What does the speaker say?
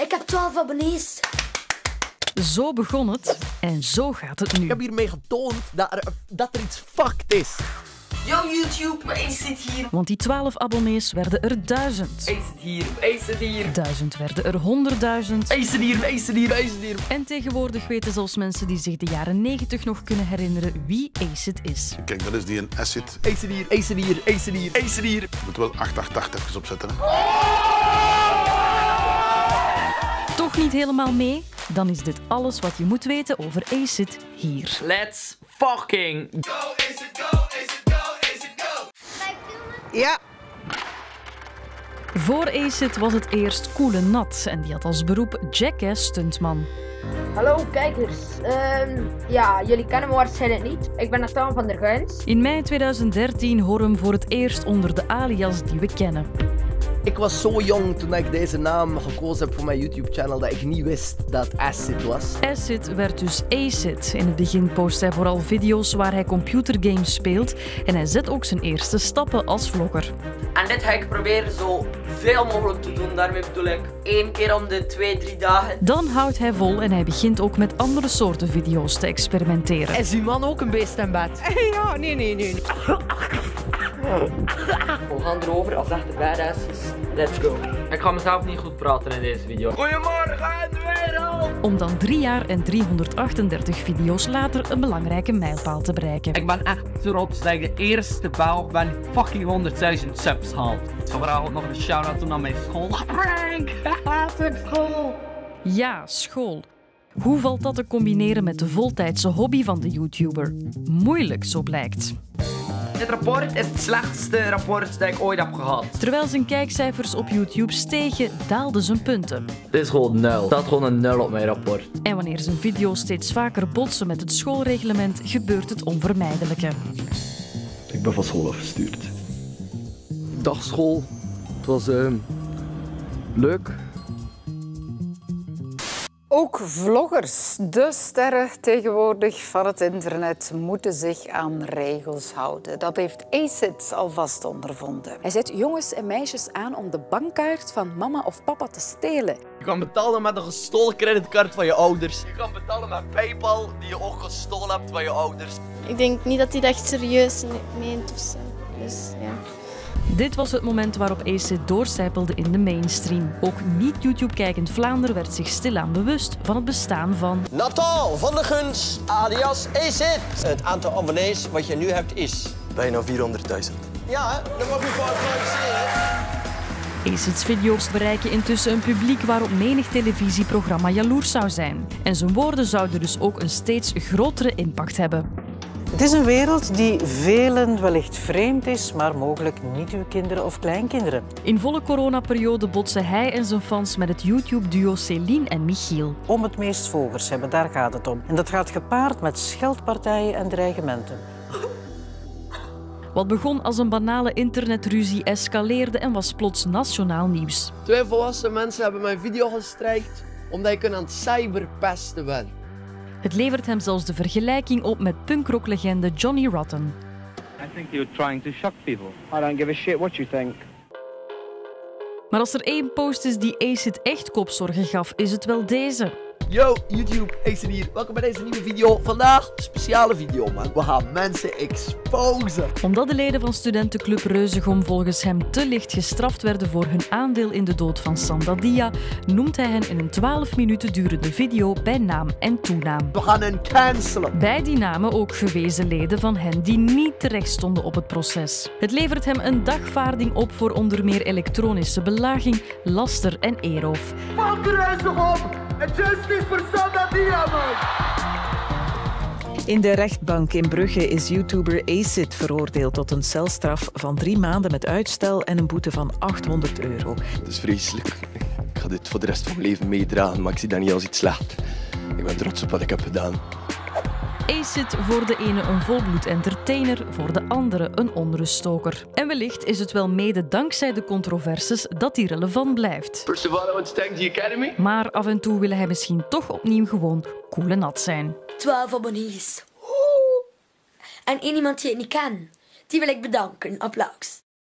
Ik heb 12 abonnees. Zo begon het en zo gaat het nu. Ik heb hiermee getoond dat er, dat er iets fucked is. Yo YouTube, hij zit hier. Want die 12 abonnees werden er duizend. Hij zit hier, hij zit hier. Duizend werden er honderdduizend. Hij zit hier, hij zit hier, hij zit hier. En tegenwoordig weten zelfs mensen die zich de jaren 90 nog kunnen herinneren wie Acid is. Kijk, dat is die een acid. Zit hier, zit hier, zit hier, zit hier. Je moet wel 888 even opzetten. Hè? Niet helemaal mee? Dan is dit alles wat je moet weten over Acid hier. Let's fucking Ja, Voor Acid was het eerst Koele Nat en die had als beroep Jackass stuntman. Hallo kijkers. Ehm, ja, jullie kennen me waarschijnlijk niet. Ik ben Nathan van der Guins. In mei 2013 horen we hem voor het eerst onder de alias die we kennen. Ik was zo jong toen ik deze naam gekozen heb voor mijn YouTube-channel dat ik niet wist dat Acid was. Acid werd dus Acid. In het begin post hij vooral video's waar hij computergames speelt en hij zet ook zijn eerste stappen als vlogger. En dit ga ik proberen zo veel mogelijk te doen. Daarmee bedoel ik één keer om de twee, drie dagen. Dan houdt hij vol en hij begint ook met andere soorten video's te experimenteren. Is uw man ook een beest in bed? ja, nee, nee, nee. We gaan erover als echt de badass. Let's go. Ik ga mezelf niet goed praten in deze video. Goedemorgen wereld! Om dan drie jaar en 338 video's later een belangrijke mijlpaal te bereiken. Ik ben echt trots dat ik de eerste Belg ben die fucking 100.000 subs haalt. Vooral ook nog een shout-out doen aan mijn school. Frank! School! Ja, school. Hoe valt dat te combineren met de voltijdse hobby van de YouTuber? Moeilijk, zo blijkt. Dit rapport is het slechtste rapport dat ik ooit heb gehad. Terwijl zijn kijkcijfers op YouTube stegen, daalden zijn punten. Dit is gewoon nul. Staat gewoon een nul op mijn rapport. En wanneer zijn video's steeds vaker botsen met het schoolreglement, gebeurt het onvermijdelijke. Ik ben van school afgestuurd. Dag school. Het was ehm, leuk. Ook vloggers, de sterren tegenwoordig van het internet, moeten zich aan regels houden. Dat heeft Acid alvast ondervonden. Hij zet jongens en meisjes aan om de bankkaart van mama of papa te stelen. Je kan betalen met een gestolen creditcard van je ouders. Je kan betalen met PayPal die je ook gestolen hebt van je ouders. Ik denk niet dat hij dat echt serieus meent of zo. Dus ja. Dit was het moment waarop Acid doorcijpelde in de mainstream. Ook niet-YouTube-kijkend Vlaanderen werd zich stilaan bewust van het bestaan van Natal van de Guns, alias Acid. Het aantal abonnees wat je nu hebt is... Bijna 400.000. Ja, hè? dat mag u voor applaudisseren. Acid's video's bereiken intussen een publiek waarop menig televisieprogramma jaloers zou zijn. En zijn woorden zouden dus ook een steeds grotere impact hebben. Het is een wereld die velen wellicht vreemd is, maar mogelijk niet uw kinderen of kleinkinderen. In volle coronaperiode botsen hij en zijn fans met het YouTube-duo Céline en Michiel. Om het meest volgers hebben, daar gaat het om. En dat gaat gepaard met scheldpartijen en dreigementen. Wat begon als een banale internetruzie escaleerde en was plots nationaal nieuws. Twee volwassen mensen hebben mijn video gestrijkt omdat ik een aan het cyberpesten ben. Het levert hem zelfs de vergelijking op met punkrocklegende Johnny Rotten. I think you're trying to shock people. I don't give a shit what you think. Maar als er één post is die Acid echt kopzorgen gaf, is het wel deze. Yo, YouTube, Acid hier. Welkom bij deze nieuwe video. Vandaag een speciale video, man. We gaan mensen exposen. Omdat de leden van studentenclub Reuzegom volgens hem te licht gestraft werden voor hun aandeel in de dood van Sanda Dia, noemt hij hen in een 12 minuten durende video bij naam en toenaam. We gaan hen cancelen. Bij die namen ook gewezen leden van hen die niet terecht stonden op het proces. Het levert hem een dagvaarding op voor onder meer elektronische belaging, laster en eeroof. Fuck Reuzegom! En justice voor Sanda Dia, man! In de rechtbank in Brugge is YouTuber Acid veroordeeld tot een celstraf van drie maanden met uitstel en een boete van 800 euro. Het is vreselijk. Ik ga dit voor de rest van mijn leven meedragen, maar ik zie dat niet als iets slecht. Ik ben trots op wat ik heb gedaan. Acid voor de ene een volbloed entertainer, voor de andere een onruststoker. En wellicht is het wel mede dankzij de controverses dat hij relevant blijft. First of all, I want to thank the Academy. Maar af en toe wil hij misschien toch opnieuw gewoon cool en nat zijn. 12 abonnees. En één iemand die ik niet ken. Die wil ik bedanken. Applaus.